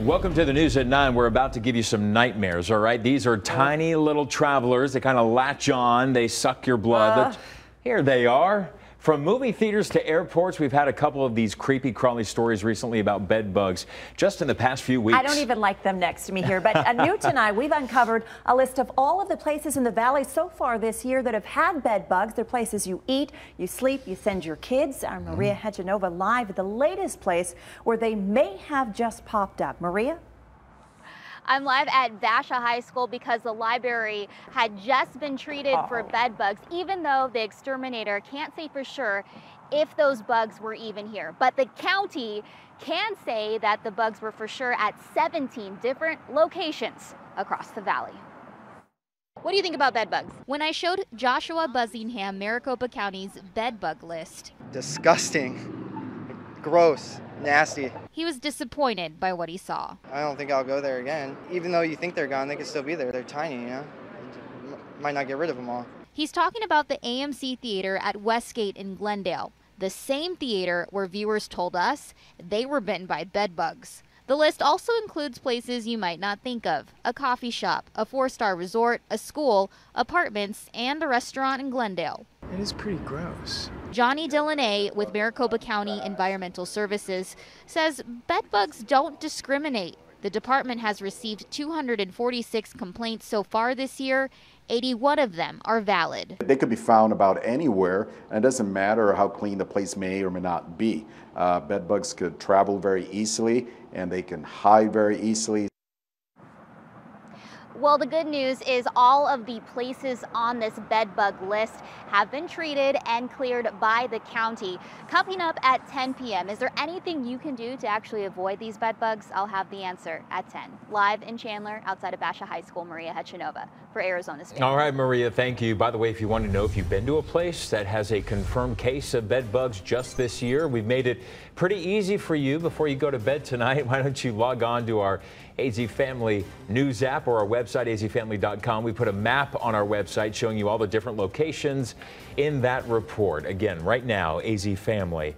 Welcome to the news at 9. We're about to give you some nightmares, all right? These are tiny little travelers. They kind of latch on, they suck your blood. Uh. Here they are. From movie theaters to airports, we've had a couple of these creepy crawly stories recently about bed bugs just in the past few weeks. I don't even like them next to me here, but new tonight, we've uncovered a list of all of the places in the valley so far this year that have had bed bugs. They're places you eat, you sleep, you send your kids. Our Maria mm-hmm. Hechanova live at the latest place where they may have just popped up. Maria? I'm live at Basha High School because the library had just been treated for Oh. bed bugs, even though the exterminator can't say for sure if those bugs were even here. But the county can say that the bugs were for sure at 17 different locations across the valley. What do you think about bed bugs? When I showed Joshua Buzzingham Maricopa County's bed bug list, disgusting, gross, nasty. he was disappointed by what he saw. I don't think I'll go there again. Even though you think they're gone, they could still be there. They're tiny, you know. Might not get rid of them all. He's talking about the AMC Theater at Westgate in Glendale, the same theater where viewers told us they were bitten by bed bugs. The list also includes places you might not think of a coffee shop, a four star resort, a school, apartments, and a restaurant in Glendale. It is pretty gross. Johnny Dilone with Maricopa County Environmental Services says bedbugs don't discriminate. The department has received 246 complaints so far this year. 81 of them are valid. They could be found about anywhere, and it doesn't matter how clean the place may or may not be. Uh, bed bugs could travel very easily, and they can hide very easily. Well, the good news is all of the places on this bed bug list have been treated and cleared by the county. Coming up at 10 p.m., is there anything you can do to actually avoid these bed bugs? I'll have the answer at 10. Live in Chandler, outside of Basha High School, Maria Hechanova for Arizona Family. All right, Maria, thank you. By the way, if you want to know if you've been to a place that has a confirmed case of bed bugs just this year, we've made it pretty easy for you before you go to bed tonight. Why don't you log on to our AZ Family news app or our website, azfamily.com. We put a map on our website showing you all the different locations in that report. Again, right now, azfamily.com.